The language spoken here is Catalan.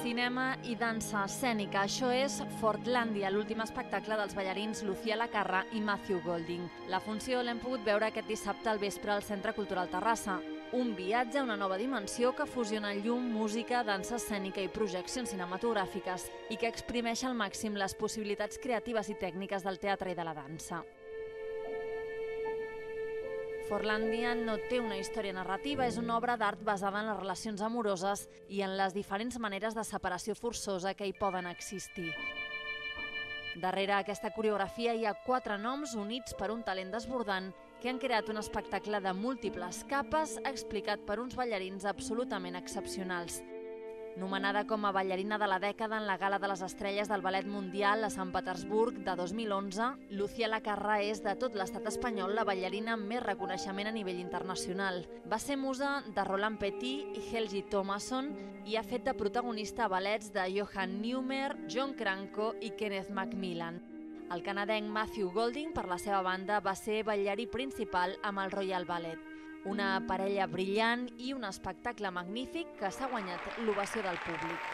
cinema i dansa escènica. Això és Fortlàndia, l'últim espectacle dels ballarins Lucía Lacarra i Matthew Golding. La funció l'hem pogut veure aquest dissabte al vespre al Centre Cultural Terrassa. Un viatge a una nova dimensió que fusiona llum, música, dansa escènica i projeccions cinematogràfiques i que exprimeix al màxim les possibilitats creatives i tècniques del teatre i de la dansa. Forlàndia no té una història narrativa, és una obra d'art basada en les relacions amoroses i en les diferents maneres de separació forçosa que hi poden existir. Darrere aquesta coreografia hi ha quatre noms units per un talent desbordant que han creat un espectacle de múltiples capes explicat per uns ballarins absolutament excepcionals. Nomenada com a ballarina de la dècada en la Gala de les Estrelles del Ballet Mundial a Sant Petersburg de 2011, Lucía Lacarra és de tot l'estat espanyol la ballarina amb més reconeixement a nivell internacional. Va ser musa de Roland Petit i Helgi Thomason i ha fet de protagonista ballets de Johan Neumer, John Cranko i Kenneth Macmillan. El canadenc Matthew Golding, per la seva banda, va ser ballarí principal amb el Royal Ballet. Una parella brillant i un espectacle magnífic que s'ha guanyat l'ovació del públic.